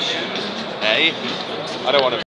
Hey, I don't want to.